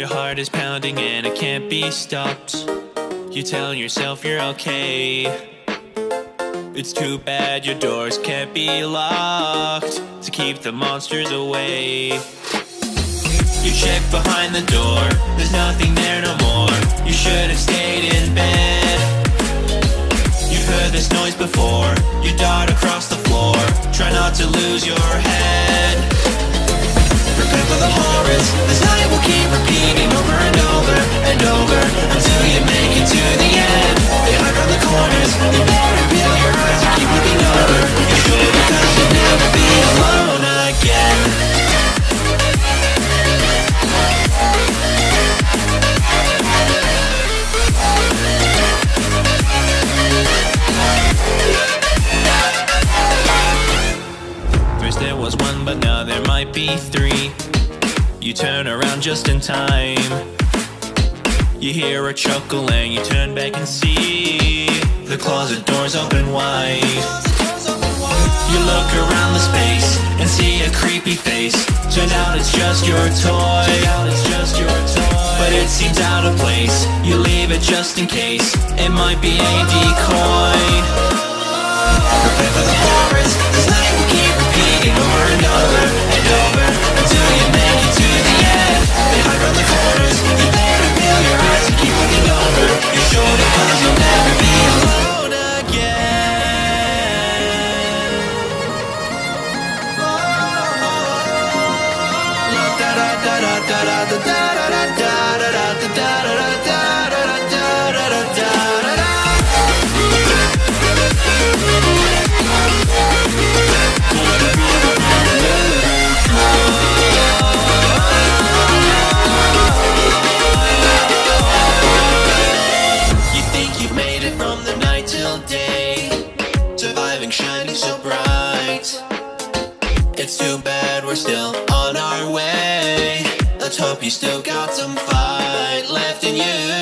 Your heart is pounding and it can't be stopped. You tell yourself you're okay. It's too bad your doors can't be locked to keep the monsters away. You check behind the door, there's nothing there no more. You should have stayed in bed. You've heard this noise before, you dart across the floor. Try not to lose your head. One, but now there might be three. You turn around just in time. You hear a chuckle and you turn back and see the closet doors open wide. You look around the space and see a creepy face. Turn out it's just your toy. But it seems out of place. You leave it just in case. It might be a decoy. It's too bad we're still on our way. Let's hope you still got some fight left in you.